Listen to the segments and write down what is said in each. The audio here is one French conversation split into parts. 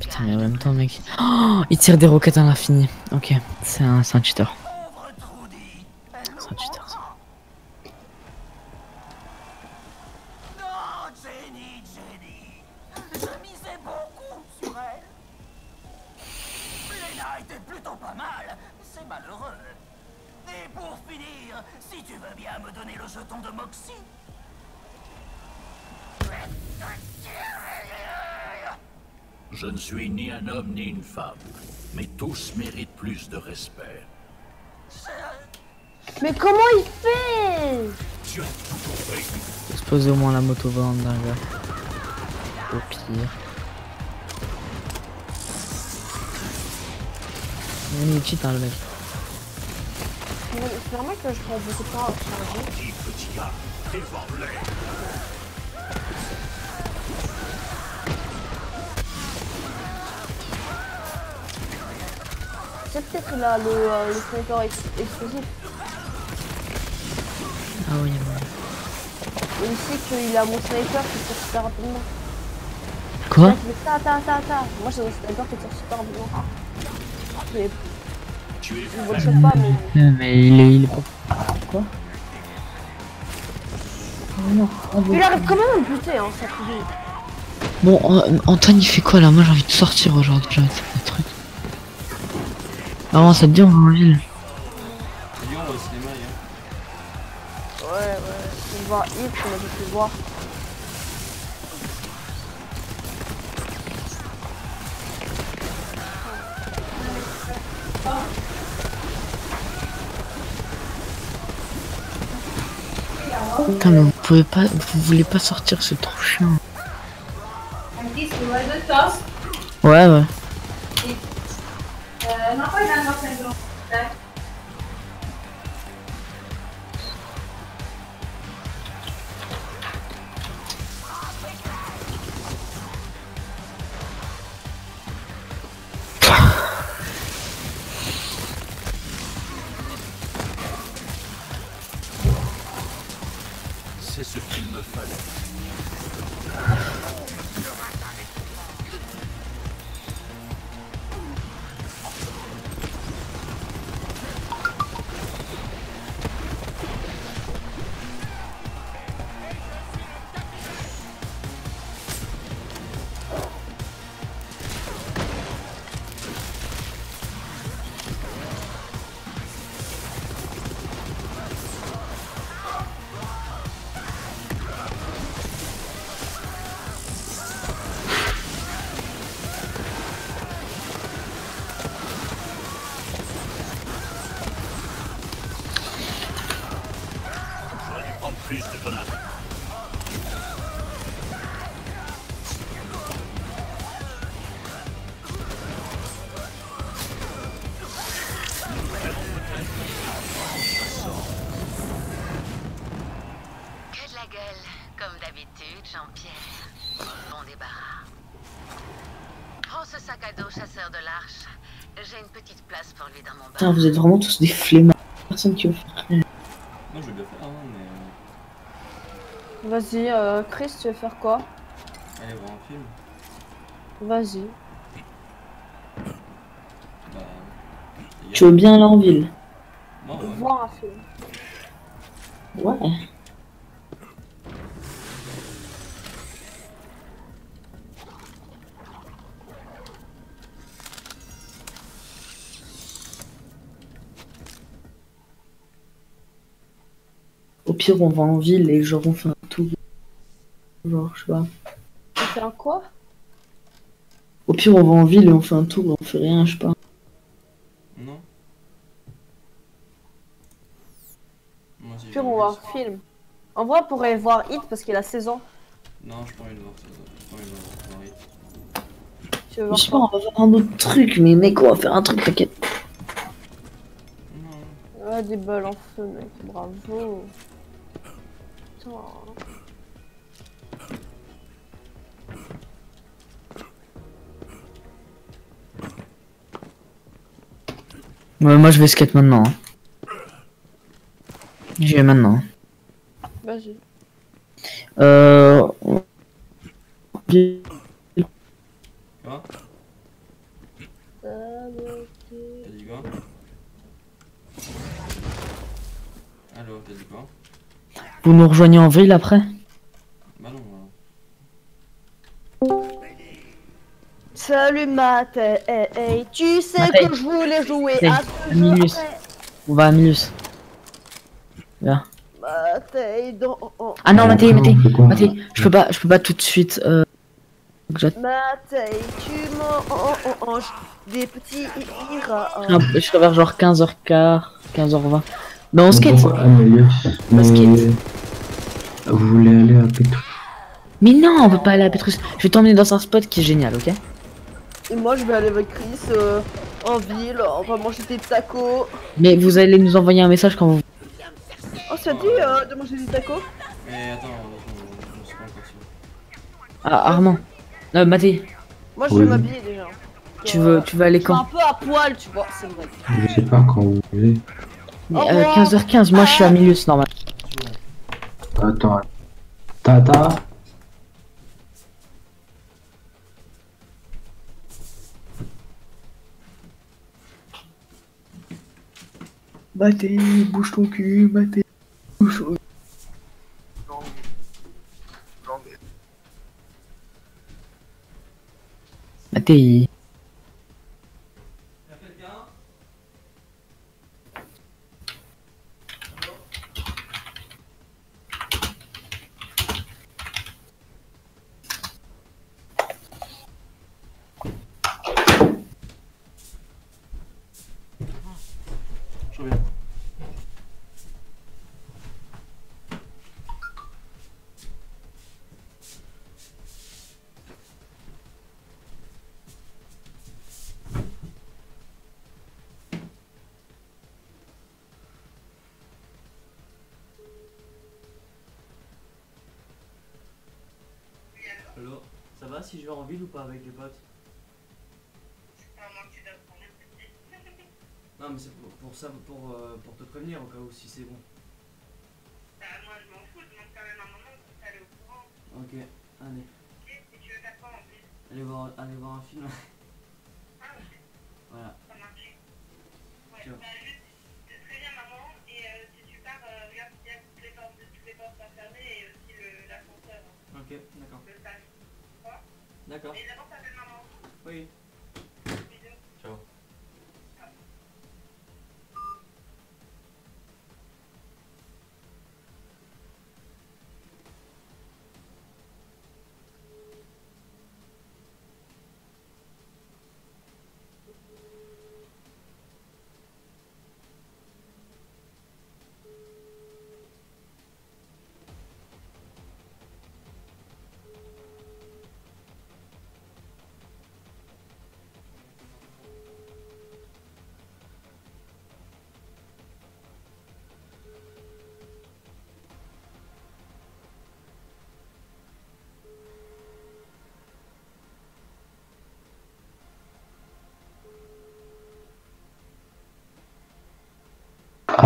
Putain, mais en même temps, mec. Oh, il tire des roquettes à l'infini. Ok, c'est un, c'est un cheater. Pauvre Trudy. Elle C'est un cheater, ça. Non, Jenny, Jenny. Je misais beaucoup sur elle. Lena était plutôt pas mal. C'est malheureux. Et pour finir, si tu veux bien me donner le jeton de Moxie. Je ne suis ni un homme ni une femme, mais tous méritent plus de respect. Mais comment il fait? Tu as tout compris. Exposer au moins la moto volante d'un gars. Au pire. Il est cheat, hein, le mec. C'est normal que je prends beaucoup de temps à charger. C'est peut-être là le, euh, le sniper ex explosif. Ah oui, ouais. Il sait qu'il a mon sniper qui tire super rapidement. Quoi? Ta ta ta ta. Moi j'ai mon sniper qui tire super rapidement. Mais Tu es je le chope pas, mais. Euh, Mais il est, il est. Quoi? Il arrive quand même à me buter, hein, ça fait Bon, euh, Antoine, il fait quoi là? Moi j'ai envie de sortir aujourd'hui, j'ai envie de faire des trucs. Avant, ça te dit, on va en ville. Lyon au cinéma, hier. Ouais, ouais. Je vais voir Yves, on a pu voir. Putain, mais vous pouvez pas, vous voulez pas sortir, c'est trop chiant. Ouais, ouais. La gueule, comme d'habitude, Jean-Pierre. Bon débarras. Prends ce sac à dos, chasseur de l'arche. J'ai une petite place pour lui dans mon Putain, bar. vous êtes vraiment tous des flemmards. Personne qui veut faire rien. Moi, je veux bien faire, hein, mais. Vas-y, euh, Chris, tu veux faire quoi? Euh, Allez voir un film. Vas-y. Bah. Tu veux bien aller en ville? Non, ouais. Voir un film. Ouais. Pire, on va en ville et genre on fait un tour. Genre, je sais pas. Tu fais un quoi? Au pire, on va en ville et on fait un tour on fait rien, je sais pas. Non Moi, Puis j'ai on va voir un film. En vrai, on pourrait voir Hit parce qu'il a 16 ans. Non, pas envie de voir. Tu veux Je sais pas, on va faire un autre truc, mais mec, on va faire un truc, t'inquiète. Non. Ouais, des balles en feu, mec. Bravo. Ouais, moi je vais skate maintenant. hein. J'y vais maintenant. Vas-y. Euh... Quoi T'as dit quoi? Allô, t'as dit quoi? Vous nous rejoignez en ville après? Bah non. Salut Matt, hey, hey, hey. tu sais Matt, que je voulais jouer Hey, à ce jeu après. On va à. Matt, hey, dans... oh, Ah non, Mathé, Mathé, Mathé, je peux pas, je peux pas tout de suite. Euh... hey, tu manges des petits peu- Je serai vers genre 15h15, 15h20. Non, on skate. Mais... skate. Vous voulez aller à Pétrus Mais non, on peut pas aller à Petrus. Je vais t'emmener dans un spot qui est génial, ok? Et moi je vais aller avec Chris euh, en ville, on va manger des tacos. Mais vous allez nous envoyer un message quand vous. Oh ça dit euh, de manger des tacos Mais attends, attends, je pas. Ah, Armand. Euh, Mathé, Moi je Oui. vais m'habiller déjà. tu veux, tu veux aller suis un quand peu à poil tu vois, c'est vrai. Je sais pas quand vous voulez. Mais, euh, revoir. 15h15, moi je suis à Milus normal. Attends. Tata Mathé, bouge ton cul, Mathé. Bouge ton Mathé, si je vais en ville ou pas avec les potes Non mais c'est pour, pour ça, pour, euh, pour te prévenir au cas où si c'est bon. Bah, moi je m'en fous, je demande quand même un moment pour t'aller au courant. Ok, allez. Ok Et tu veux faire quoi en plus Allez voir, allez voir un film. Ah, ok, voilà. ça marche. Ouais, Ciao. bah juste, te préviens maman et euh, si tu pars, euh, regarde s'il y a toutes les portes, toutes les portes pas fermées et aussi l'ascenseur, hein, Ok, d'accord. le. D'accord. Maman. Oui.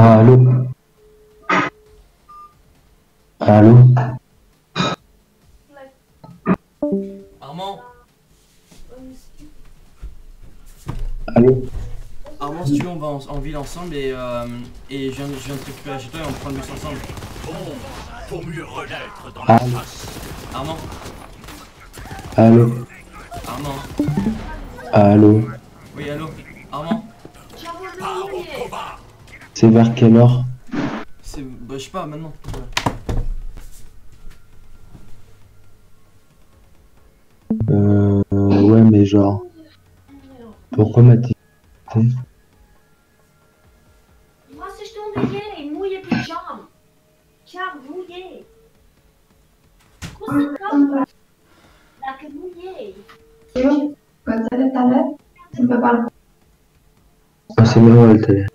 Allô Allô Armand Allô Armand, si tu veux, on va en, en ville ensemble et, euh, et je, viens, je viens de te récupérer chez toi et on prend le bus ensemble. Pour mieux renaître dans la Allô. Armand Allô Armand allô C'est vers quelle heure C'est. Bah, je sais pas, maintenant. Euh... Ouais, mais genre... Pourquoi m'a dit... Moi si je t'ennuyais, mouillé plus de jambes. Car mouillé. Comme La que mouillé. C'est bon? Quand t'as ta lettre, tu peux pas le Ah, c'est marrant, elle t'a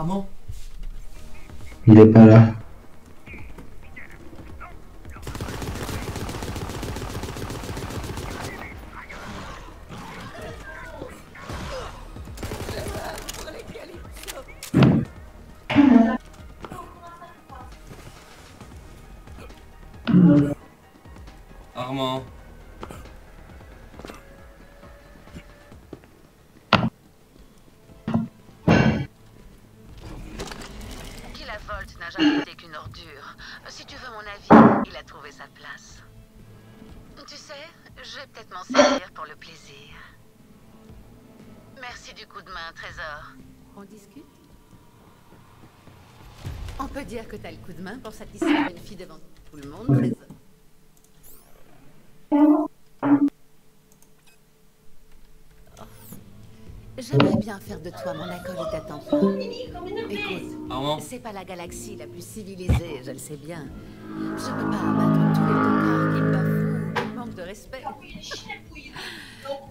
Armand Il est pas là. Armand je vais peut-être m'en servir pour le plaisir. Merci du coup de main, Trésor. On discute? On peut dire que t'as le coup de main pour satisfaire une fille devant tout le monde, Trésor. J'aimerais bien faire de toi mon acolyte à temps plein. Écoute, c'est pas la galaxie la plus civilisée, je le sais bien. Je peux pas abattre tous les tocards qui bafouent respect.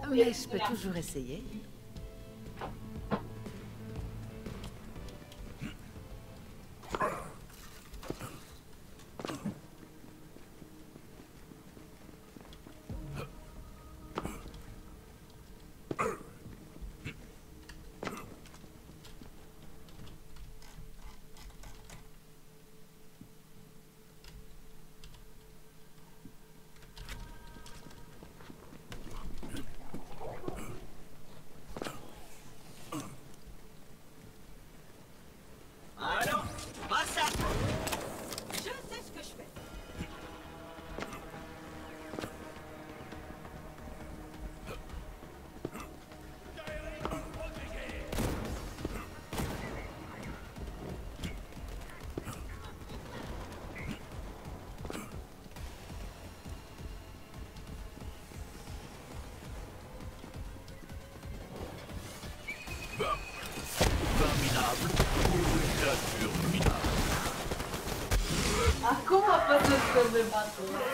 Mais je peux toujours essayer. Pas